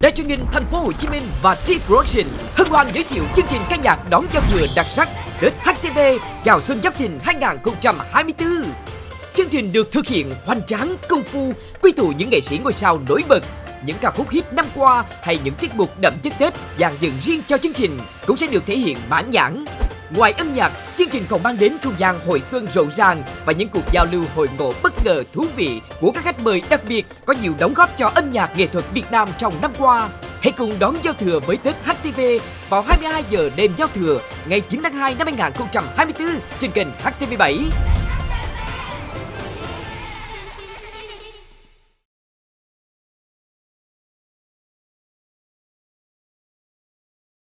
Đài truyền hình Thành phố Hồ Chí Minh và T Production hân hoan giới thiệu chương trình ca nhạc đón giao thừa đặc sắc Tết HTV chào xuân Giáp Thìn 2024. Chương trình được thực hiện hoành tráng, công phu, quy tụ những nghệ sĩ ngôi sao nổi bật, những ca khúc hit năm qua hay những tiết mục đậm chất Tết dàn dựng riêng cho chương trình cũng sẽ được thể hiện mãn nhãn. Ngoài âm nhạc, chương trình còn mang đến không gian hồi xuân rộn ràng và những cuộc giao lưu hội ngộ bất ngờ thú vị của các khách mời đặc biệt có nhiều đóng góp cho âm nhạc nghệ thuật Việt Nam trong năm qua. Hãy cùng đón giao thừa với Tết HTV vào 22 giờ đêm giao thừa ngày 9 tháng 2 năm 2024 trên kênh HTV7.